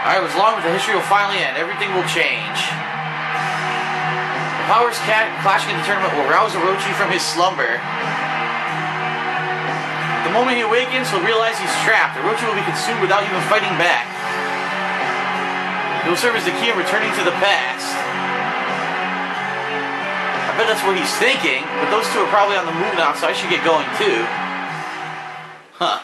Alright, as long as the history will finally end, everything will change. The powers cat clashing in the tournament will rouse Orochi from his slumber. The moment he awakens, he'll realize he's trapped. Orochi will be consumed without even fighting back. It will serve as the key of returning to the past. I bet that's what he's thinking, but those two are probably on the move now, so I should get going too. Huh.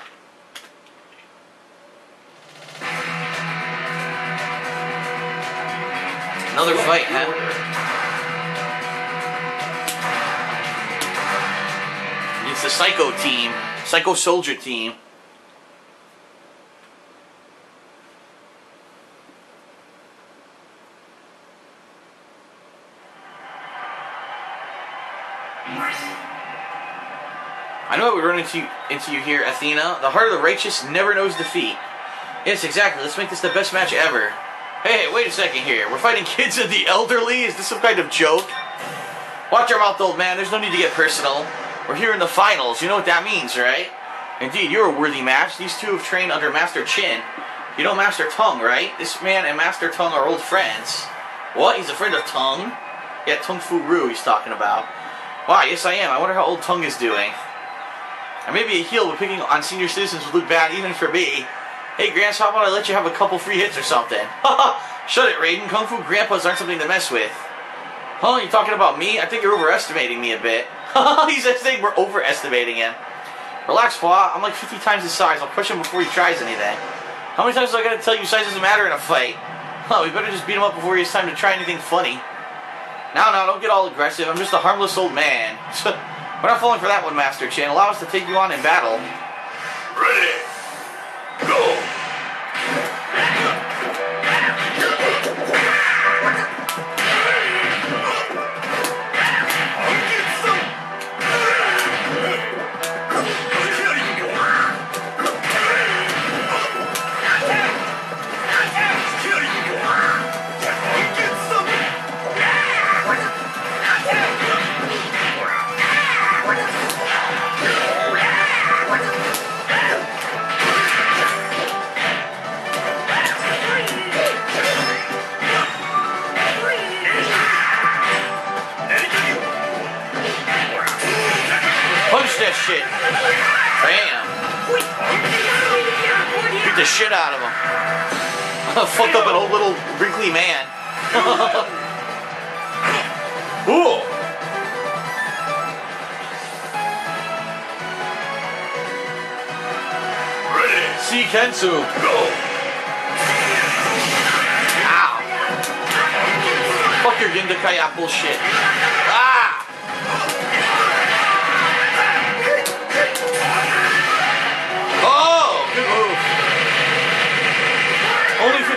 Another fight, huh? It's the Psycho team. Psycho Soldier team. I know we're running into, into you here, Athena. The heart of the righteous never knows defeat. Yes, exactly. Let's make this the best match ever. Hey, wait a second here. We're fighting kids and the elderly? Is this some kind of joke? Watch your mouth, old man. There's no need to get personal. We're here in the finals. You know what that means, right? Indeed, you're a worthy match. These two have trained under Master Chin. You know Master Tung, right? This man and Master Tung are old friends. What? He's a friend of Tung? Yeah, Tung Fu Rue he's talking about. Wow, yes I am. I wonder how old Tung is doing. I may be a heel, but picking on senior citizens would look bad even for me. Hey, Gramps, how about I let you have a couple free hits or something? Shut it, Raiden. Kung Fu Grandpas aren't something to mess with. Huh? You talking about me? I think you're overestimating me a bit. He's saying we're overestimating him. Relax, Hwa. I'm like 50 times his size. I'll push him before he tries anything. How many times do I gotta tell you size doesn't matter in a fight? Huh, we better just beat him up before he has time to try anything funny. Now, now, don't get all aggressive. I'm just a harmless old man. We're not falling for that one, Master Chin. Allow us to take you on in battle. Ready. Bam. Beat the shit out of him. Fuck up an old little wrinkly man. Ooh. Ready. Sie Kensou. Go. Ow. Fuck your bullshit. Ah!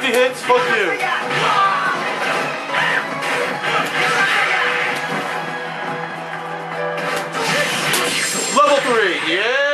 50 hits? Fuck you. Level 3, yeah!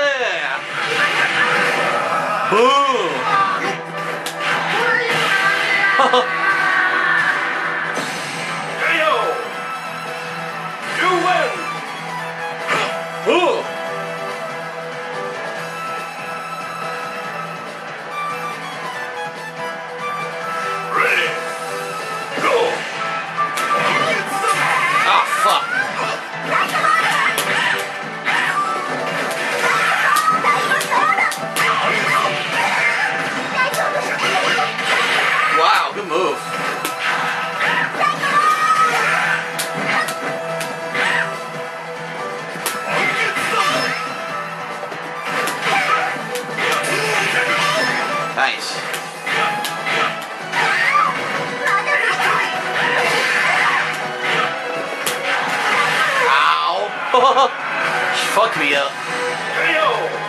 Ah, Ow! she fucked me up. KO.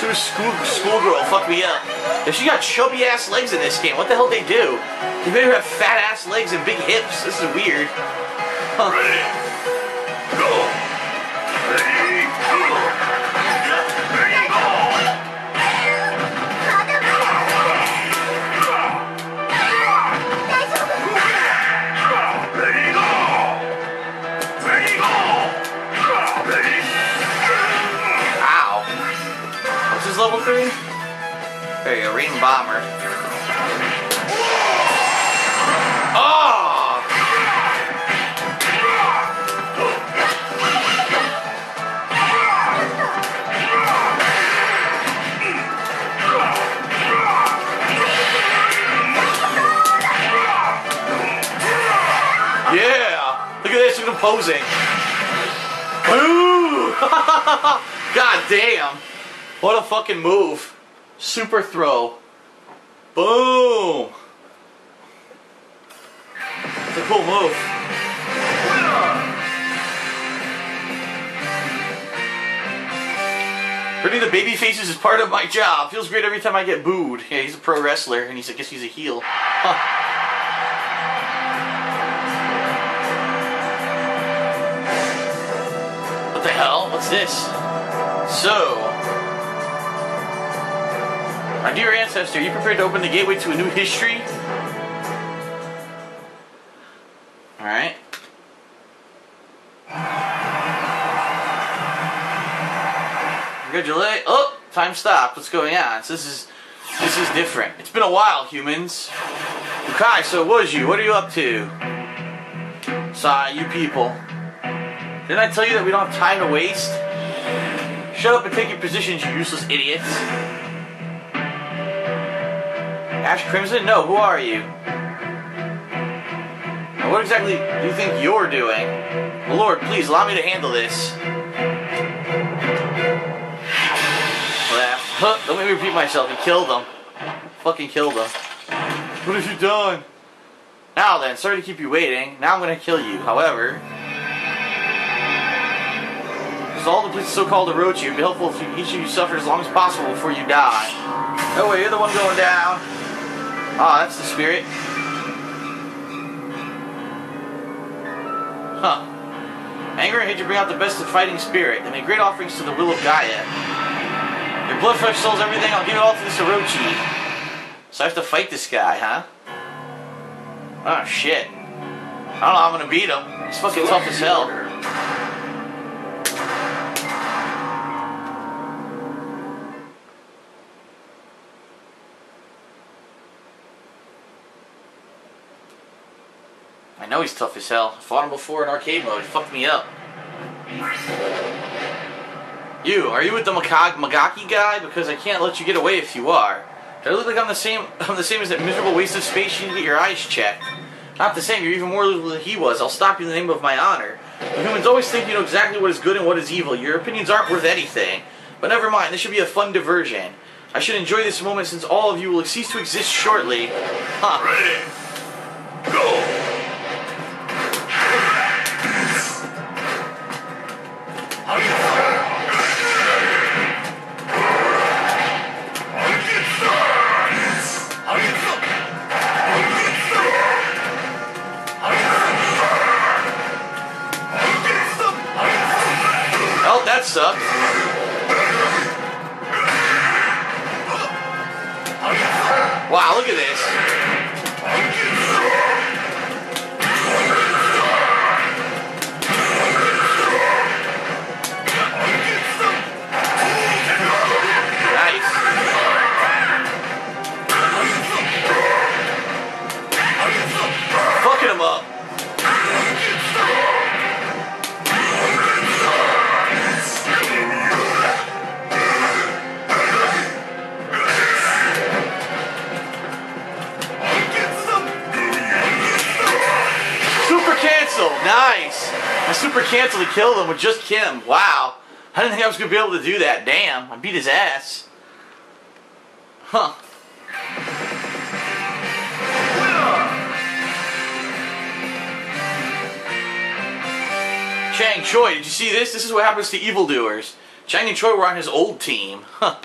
She was school schoolgirl fuck me up. If she got chubby ass legs in this game, what the hell they do? They better have fat ass legs and big hips. This is weird. Huh. Yeah! Look at this, look at. Ooh! God damn! What a fucking move. Super throw. Boom! It's a cool move. Hurting the baby faces is part of my job. Feels great every time I get booed. Yeah, he's a pro wrestler, and he's I guess he's a heel. Huh. What's this? So, my dear ancestor, you prepared to open the gateway to a new history? Alright. Congratulate. Oh, time stopped. What's going on? So this is this is different. It's been a while, humans. Okay, so it was you. What are you up to? Sigh, you people. Didn't I tell you that we don't have time to waste? Shut up and take your positions, you useless idiots. Ash Crimson? No, who are you? Now, what exactly do you think you're doing? Well, Lord, please allow me to handle this. Huh, don't make me repeat myself. He killed them. Fucking killed them. What have you done? Now then, sorry to keep you waiting. Now I'm gonna kill you. However, all the police so-called Orochi, it'd be helpful if you, each of you suffer as long as possible before you die. Oh wait, you're the one going down. Ah, that's the spirit. Huh. Anger and hatred bring out the best of fighting spirit. They make great offerings to the will of Gaia. Your blood fresh souls everything, I'll give it all to this Orochi. So I have to fight this guy, huh? Oh shit. I don't know how I'm gonna beat him. He's fucking tough as hell. I know he's tough as hell. I fought him before in arcade mode. He fucked me up. You, are you with the Magaki guy? Because I can't let you get away if you are. Do I look like I'm the same I'm the same as that miserable waste of space you need to get your eyes checked? Not the same, you're even more lethal than he was. I'll stop you in the name of my honor. Humans always think you know exactly what is good and what is evil. Your opinions aren't worth anything. But never mind, this should be a fun diversion. I should enjoy this moment since all of you will cease to exist shortly. Huh. Ready. Go. That sucked. Super canceled to kill him with just Kim. Wow. I didn't think I was going to be able to do that. Damn. I beat his ass. Huh. Chang Choi, did you see this? This is what happens to evildoers. Chang and Choi were on his old team. Huh.